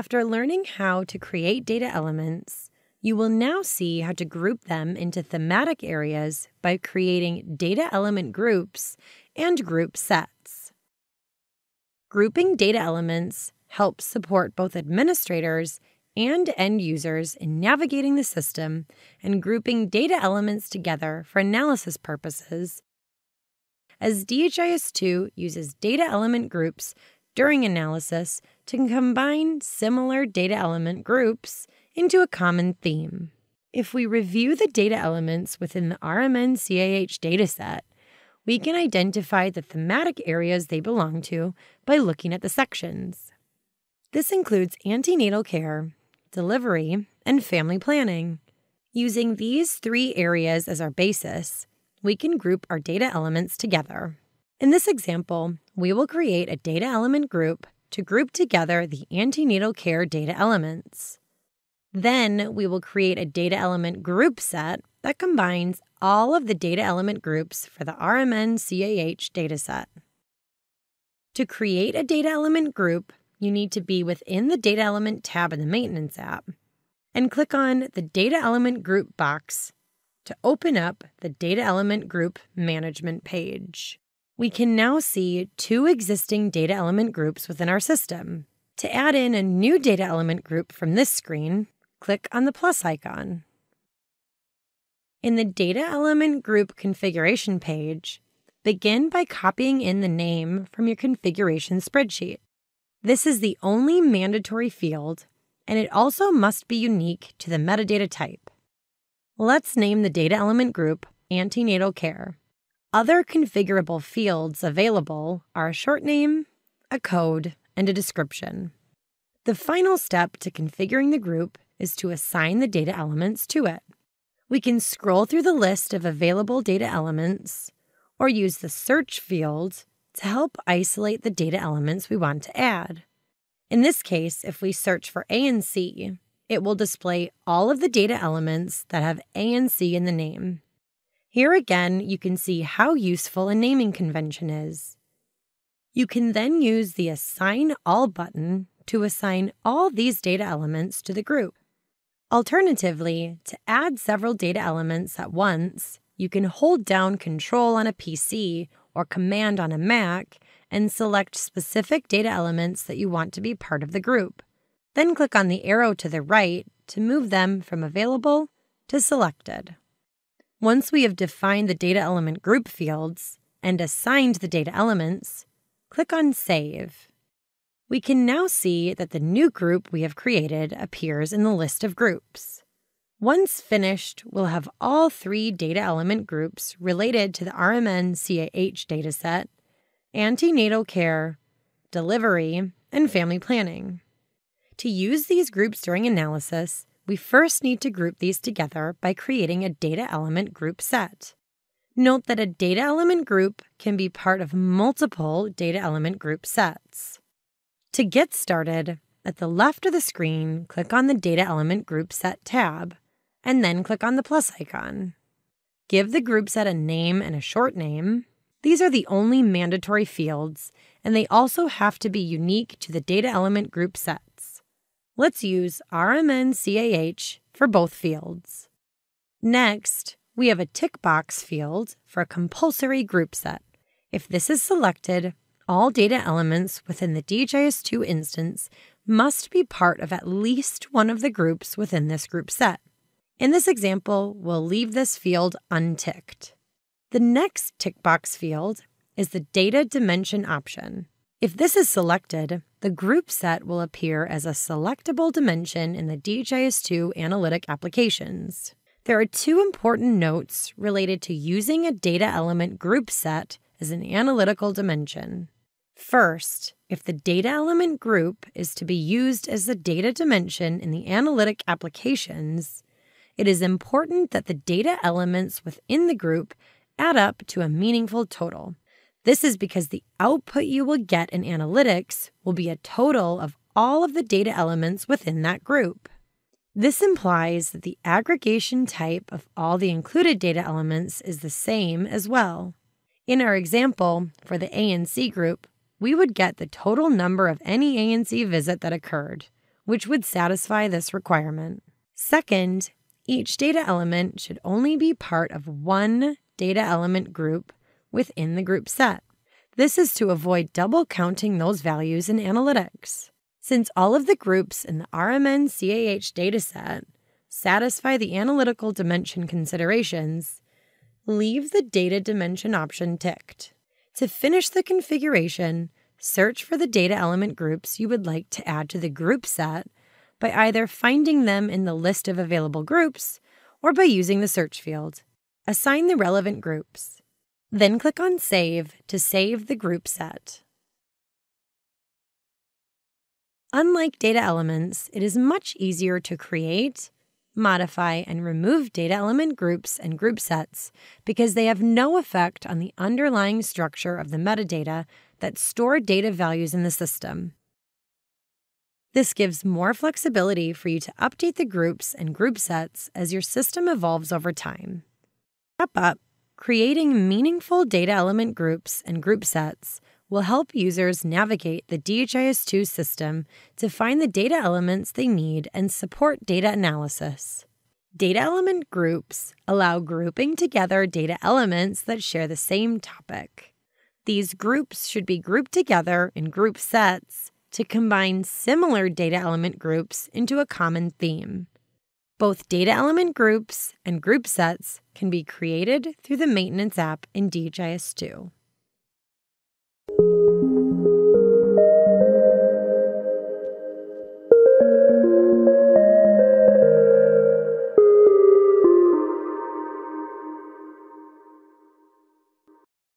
After learning how to create data elements, you will now see how to group them into thematic areas by creating data element groups and group sets. Grouping data elements helps support both administrators and end users in navigating the system and grouping data elements together for analysis purposes, as DHIS2 uses data element groups during analysis to combine similar data element groups into a common theme. If we review the data elements within the RMN CAH dataset, we can identify the thematic areas they belong to by looking at the sections. This includes antenatal care, delivery, and family planning. Using these three areas as our basis, we can group our data elements together. In this example, we will create a data element group to group together the antenatal care data elements. Then we will create a data element group set that combines all of the data element groups for the RMN CAH dataset. To create a data element group, you need to be within the Data Element tab in the Maintenance app and click on the Data Element Group box to open up the Data Element Group Management page. We can now see two existing data element groups within our system. To add in a new data element group from this screen, click on the plus icon. In the Data Element Group Configuration page, begin by copying in the name from your configuration spreadsheet. This is the only mandatory field, and it also must be unique to the metadata type. Let's name the data element group Antenatal Care. Other configurable fields available are a short name, a code, and a description. The final step to configuring the group is to assign the data elements to it. We can scroll through the list of available data elements or use the search field to help isolate the data elements we want to add. In this case, if we search for ANC, it will display all of the data elements that have ANC in the name. Here again, you can see how useful a naming convention is. You can then use the Assign All button to assign all these data elements to the group. Alternatively, to add several data elements at once, you can hold down Control on a PC or Command on a Mac and select specific data elements that you want to be part of the group. Then click on the arrow to the right to move them from Available to Selected. Once we have defined the data element group fields and assigned the data elements, click on Save. We can now see that the new group we have created appears in the list of groups. Once finished, we'll have all three data element groups related to the RMN CAH dataset antenatal care, delivery, and family planning. To use these groups during analysis, we first need to group these together by creating a data element group set. Note that a data element group can be part of multiple data element group sets. To get started, at the left of the screen, click on the Data Element Group Set tab and then click on the plus icon. Give the group set a name and a short name. These are the only mandatory fields, and they also have to be unique to the data element group sets. Let's use RMNCAH for both fields. Next, we have a tick box field for a compulsory group set. If this is selected, all data elements within the DHIS2 instance must be part of at least one of the groups within this group set. In this example, we'll leave this field unticked. The next tick box field is the data dimension option. If this is selected, the group set will appear as a selectable dimension in the DHIS2 analytic applications. There are two important notes related to using a data element group set as an analytical dimension. First, if the data element group is to be used as the data dimension in the analytic applications, it is important that the data elements within the group add up to a meaningful total. This is because the output you will get in analytics will be a total of all of the data elements within that group. This implies that the aggregation type of all the included data elements is the same as well. In our example, for the ANC group, we would get the total number of any ANC visit that occurred, which would satisfy this requirement. Second, each data element should only be part of one data element group within the group set. This is to avoid double counting those values in analytics. Since all of the groups in the RMN CAH dataset satisfy the analytical dimension considerations, leave the data dimension option ticked. To finish the configuration, search for the data element groups you would like to add to the group set by either finding them in the list of available groups or by using the search field. Assign the relevant groups. Then click on Save to save the group set. Unlike data elements, it is much easier to create, modify, and remove data element groups and group sets because they have no effect on the underlying structure of the metadata that store data values in the system. This gives more flexibility for you to update the groups and group sets as your system evolves over time. Wrap up, creating meaningful data element groups and group sets will help users navigate the DHIS2 system to find the data elements they need and support data analysis. Data element groups allow grouping together data elements that share the same topic. These groups should be grouped together in group sets to combine similar data element groups into a common theme. Both data element groups and group sets can be created through the maintenance app in DHIS2.